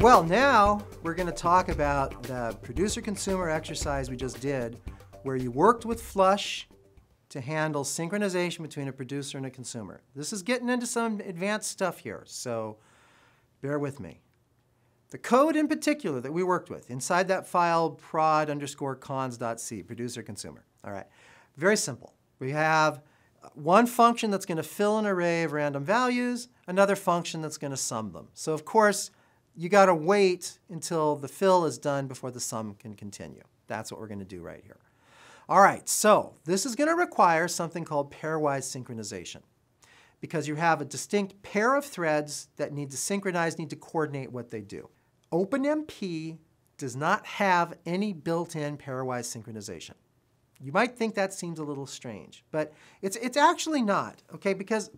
Well, now we're going to talk about the producer-consumer exercise we just did, where you worked with Flush to handle synchronization between a producer and a consumer. This is getting into some advanced stuff here, so bear with me. The code in particular that we worked with, inside that file prod underscore cons.c, producer consumer. All right, very simple. We have one function that's going to fill an array of random values, another function that's going to sum them. So of course, you got to wait until the fill is done before the sum can continue. That's what we're going to do right here. All right, so this is going to require something called pairwise synchronization because you have a distinct pair of threads that need to synchronize, need to coordinate what they do. OpenMP does not have any built-in pairwise synchronization. You might think that seems a little strange, but it's, it's actually not, okay? Because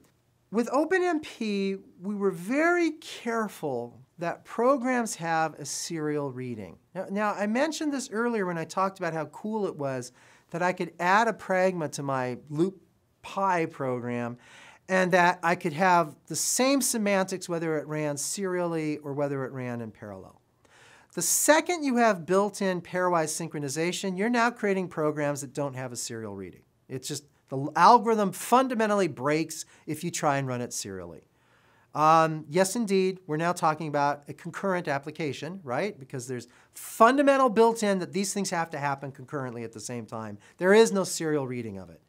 with OpenMP, we were very careful that programs have a serial reading. Now, now, I mentioned this earlier when I talked about how cool it was that I could add a pragma to my loop pi program and that I could have the same semantics whether it ran serially or whether it ran in parallel. The second you have built-in pairwise synchronization, you're now creating programs that don't have a serial reading. It's just the algorithm fundamentally breaks if you try and run it serially. Um, yes, indeed, we're now talking about a concurrent application, right? Because there's fundamental built-in that these things have to happen concurrently at the same time. There is no serial reading of it.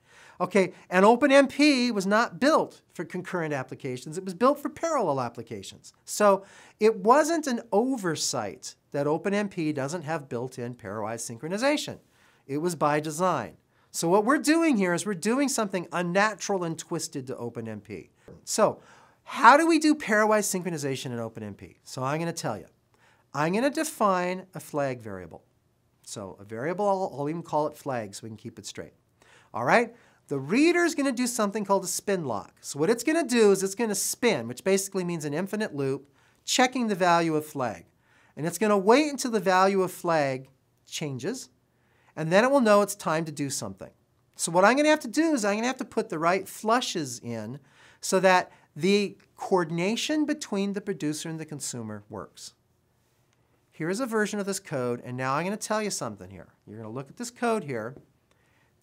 Okay, and OpenMP was not built for concurrent applications. It was built for parallel applications. So it wasn't an oversight that OpenMP doesn't have built-in pairwise synchronization. It was by design. So what we're doing here is we're doing something unnatural and twisted to OpenMP. So how do we do pairwise synchronization in OpenMP? So I'm going to tell you. I'm going to define a flag variable. So a variable, I'll, I'll even call it flag so we can keep it straight. All right? The reader is going to do something called a spin lock. So what it's going to do is it's going to spin, which basically means an infinite loop, checking the value of flag. And it's going to wait until the value of flag changes, and then it will know it's time to do something. So what I'm going to have to do is I'm going to have to put the right flushes in so that the coordination between the producer and the consumer works. Here's a version of this code, and now I'm going to tell you something here. You're going to look at this code here.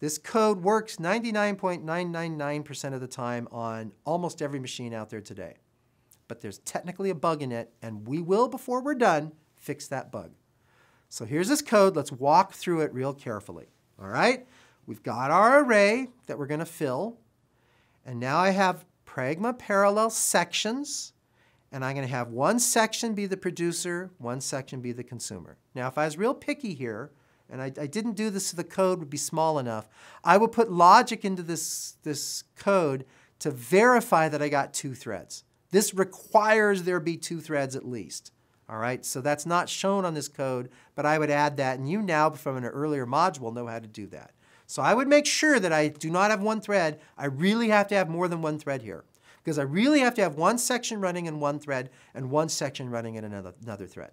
This code works 99.999% of the time on almost every machine out there today. But there's technically a bug in it, and we will, before we're done, fix that bug. So here's this code. Let's walk through it real carefully. All right? We've got our array that we're going to fill. And now I have pragma parallel sections. And I'm going to have one section be the producer, one section be the consumer. Now, if I was real picky here, and I, I, didn't do this so the code would be small enough, I would put logic into this, this code to verify that I got two threads. This requires there be two threads at least. All right, so that's not shown on this code, but I would add that, and you now, from an earlier module, know how to do that. So I would make sure that I do not have one thread. I really have to have more than one thread here, because I really have to have one section running in one thread and one section running in another, another thread.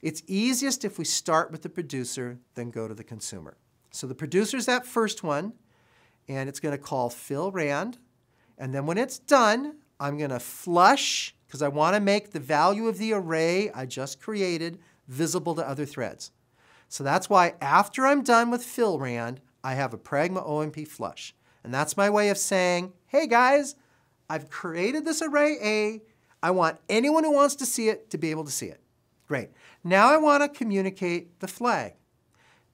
It's easiest if we start with the producer, then go to the consumer. So the producer is that first one, and it's going to call fill rand. And then when it's done, I'm going to flush because I want to make the value of the array I just created visible to other threads. So that's why after I'm done with fill rand, I have a pragma OMP flush. And that's my way of saying, hey guys, I've created this array A. I want anyone who wants to see it to be able to see it. Great. Now I want to communicate the flag.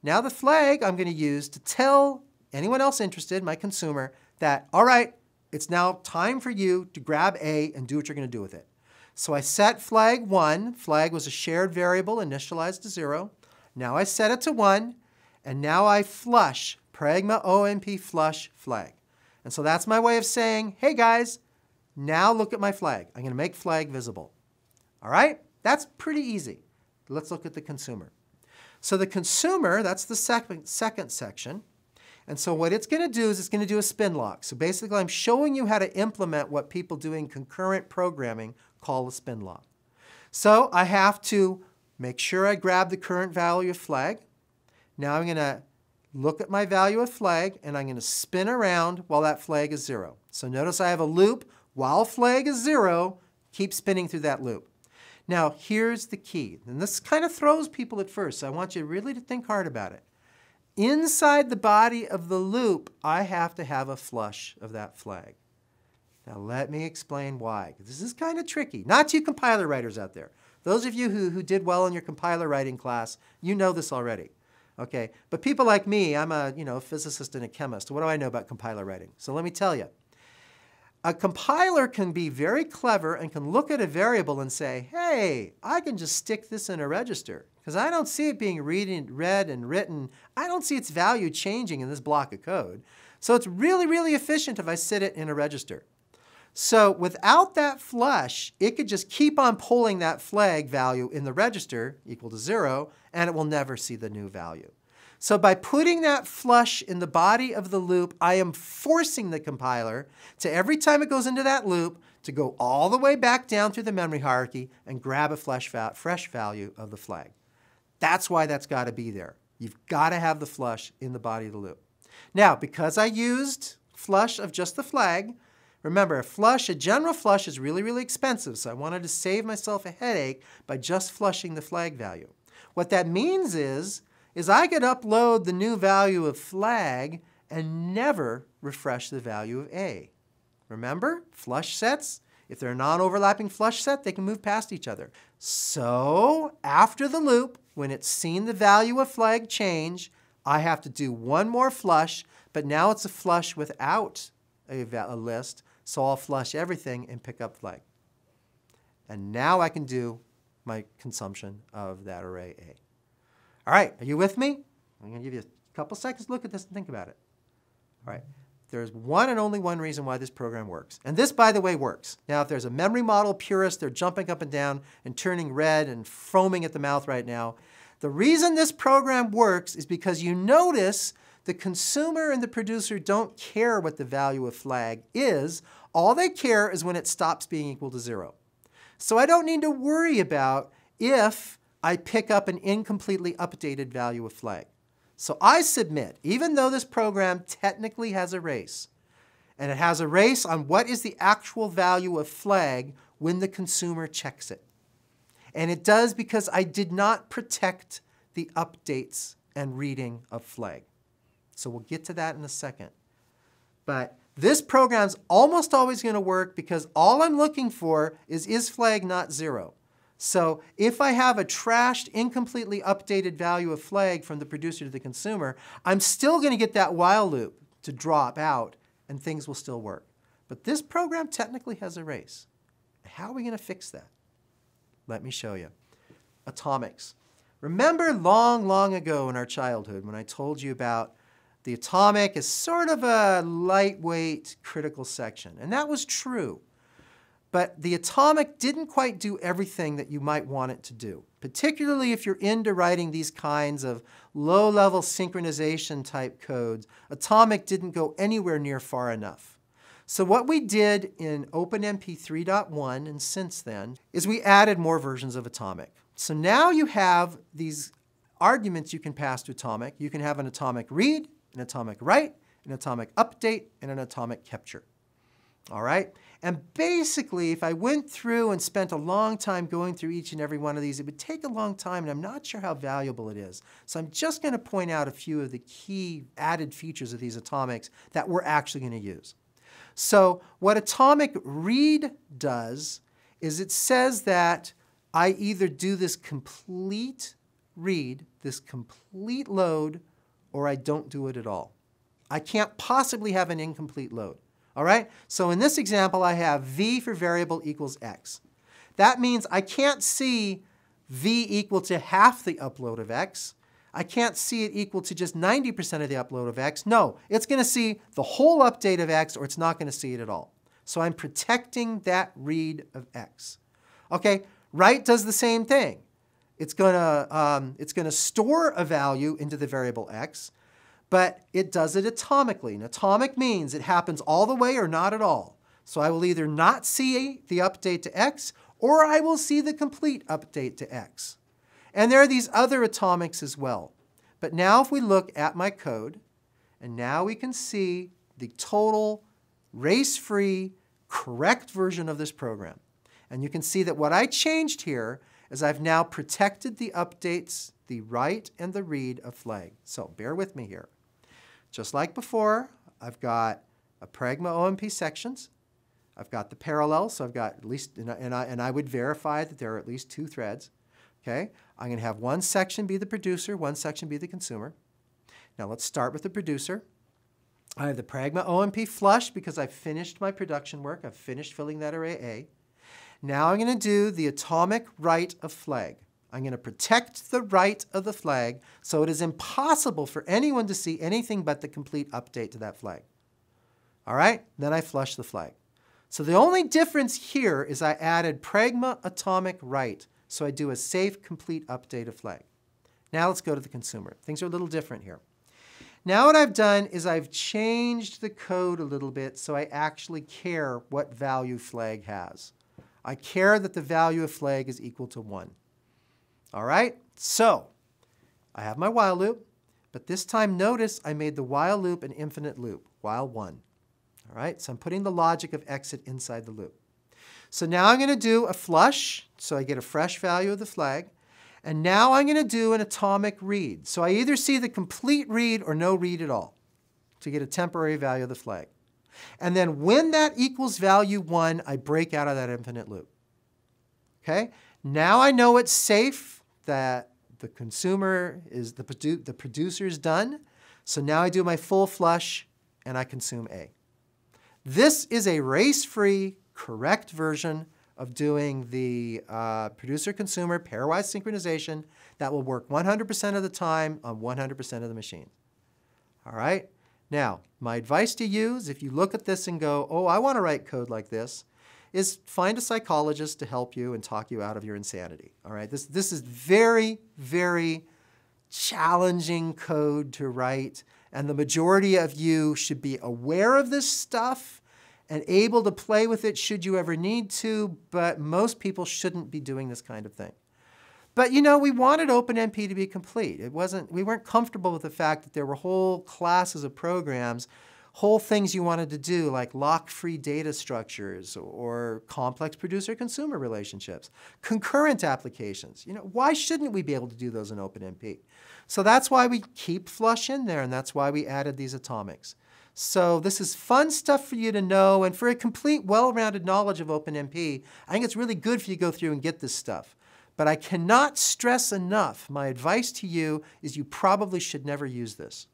Now the flag I'm going to use to tell anyone else interested, my consumer, that, all right, it's now time for you to grab A and do what you're going to do with it. So I set flag 1. Flag was a shared variable initialized to 0. Now I set it to 1, and now I flush pragma OMP flush flag. And so that's my way of saying, hey guys, now look at my flag. I'm going to make flag visible. All right? That's pretty easy. Let's look at the consumer. So the consumer, that's the second, second section. And so what it's going to do is it's going to do a spin lock. So basically I'm showing you how to implement what people doing concurrent programming call a spin lock. So I have to make sure I grab the current value of flag. Now I'm going to look at my value of flag and I'm going to spin around while that flag is zero. So notice I have a loop while flag is zero, keep spinning through that loop. Now, here's the key, and this kind of throws people at first, so I want you really to think hard about it. Inside the body of the loop, I have to have a flush of that flag. Now, let me explain why. This is kind of tricky. Not to you compiler writers out there. Those of you who, who did well in your compiler writing class, you know this already. Okay, but people like me, I'm a you know physicist and a chemist. What do I know about compiler writing? So let me tell you. A compiler can be very clever and can look at a variable and say, hey, I can just stick this in a register because I don't see it being read, read and written. I don't see its value changing in this block of code. So it's really, really efficient if I sit it in a register. So without that flush, it could just keep on pulling that flag value in the register equal to zero, and it will never see the new value. So by putting that flush in the body of the loop, I am forcing the compiler to every time it goes into that loop to go all the way back down through the memory hierarchy and grab a fresh value of the flag. That's why that's got to be there. You've got to have the flush in the body of the loop. Now, because I used flush of just the flag, remember, a flush, a general flush is really, really expensive, so I wanted to save myself a headache by just flushing the flag value. What that means is is I could upload the new value of flag and never refresh the value of A. Remember, flush sets, if they're a non-overlapping flush set, they can move past each other. So after the loop, when it's seen the value of flag change, I have to do one more flush, but now it's a flush without a, a list, so I'll flush everything and pick up flag. And now I can do my consumption of that array A. All right, are you with me? I'm going to give you a couple seconds look at this and think about it. All right, there's one and only one reason why this program works. And this, by the way, works. Now, if there's a memory model purist, they're jumping up and down and turning red and foaming at the mouth right now. The reason this program works is because you notice the consumer and the producer don't care what the value of flag is. All they care is when it stops being equal to zero. So I don't need to worry about if I pick up an incompletely updated value of flag. So I submit, even though this program technically has a race, and it has a race on what is the actual value of flag when the consumer checks it. And it does because I did not protect the updates and reading of flag. So we'll get to that in a second. But this program's almost always going to work because all I'm looking for is is flag not zero. So if I have a trashed, incompletely updated value of flag from the producer to the consumer, I'm still going to get that while loop to drop out and things will still work. But this program technically has a race. How are we going to fix that? Let me show you. Atomics. Remember long, long ago in our childhood when I told you about the atomic is sort of a lightweight critical section. And that was true. But the atomic didn't quite do everything that you might want it to do, particularly if you're into writing these kinds of low-level synchronization type codes. Atomic didn't go anywhere near far enough. So what we did in OpenMP 3.1 and since then is we added more versions of Atomic. So now you have these arguments you can pass to Atomic. You can have an atomic read, an atomic write, an atomic update, and an atomic capture. All right? And basically, if I went through and spent a long time going through each and every one of these, it would take a long time, and I'm not sure how valuable it is. So I'm just going to point out a few of the key added features of these atomics that we're actually going to use. So what atomic read does is it says that I either do this complete read, this complete load, or I don't do it at all. I can't possibly have an incomplete load. All right? So in this example, I have v for variable equals x. That means I can't see v equal to half the upload of x. I can't see it equal to just 90% of the upload of x. No, it's going to see the whole update of x or it's not going to see it at all. So I'm protecting that read of x. Okay, write does the same thing. It's going to um, it's to store a value into the variable x but it does it atomically. And atomic means it happens all the way or not at all. So I will either not see the update to x, or I will see the complete update to x. And there are these other atomics as well. But now if we look at my code, and now we can see the total race-free, correct version of this program. And you can see that what I changed here is I've now protected the updates, the write and the read of flag. So bear with me here. Just like before, I've got a Pragma OMP sections. I've got the parallel, so I've got at least, and I, and I, and I would verify that there are at least two threads. Okay, I'm going to have one section be the producer, one section be the consumer. Now let's start with the producer. I have the Pragma OMP flush because I've finished my production work. I've finished filling that array A. Now I'm going to do the atomic write of flag. I'm going to protect the write of the flag so it is impossible for anyone to see anything but the complete update to that flag. All right, then I flush the flag. So the only difference here is I added Pragma atomic write, so I do a safe, complete update of flag. Now let's go to the consumer. Things are a little different here. Now what I've done is I've changed the code a little bit so I actually care what value flag has. I care that the value of flag is equal to 1. All right, so I have my while loop, but this time notice I made the while loop an infinite loop, while 1. All right, so I'm putting the logic of exit inside the loop. So now I'm going to do a flush, so I get a fresh value of the flag. And now I'm going to do an atomic read. So I either see the complete read or no read at all to get a temporary value of the flag. And then when that equals value 1, I break out of that infinite loop. Okay? Now I know it's safe that the consumer is, the, produ the producer is done. So now I do my full flush and I consume A. This is a race-free, correct version of doing the uh, producer-consumer pairwise synchronization that will work 100% of the time on 100% of the machines. All right? Now, my advice to you is if you look at this and go, oh, I want to write code like this, is find a psychologist to help you and talk you out of your insanity. All right? This, this is very, very challenging code to write, and the majority of you should be aware of this stuff and able to play with it should you ever need to, but most people shouldn't be doing this kind of thing. But you know, we wanted OpenMP to be complete. It wasn't, we weren't comfortable with the fact that there were whole classes of programs, whole things you wanted to do like lock-free data structures or complex producer-consumer relationships, concurrent applications. You know, why shouldn't we be able to do those in OpenMP? So that's why we keep flush in there and that's why we added these atomics. So this is fun stuff for you to know, and for a complete, well-rounded knowledge of OpenMP, I think it's really good for you to go through and get this stuff. But I cannot stress enough, my advice to you is you probably should never use this.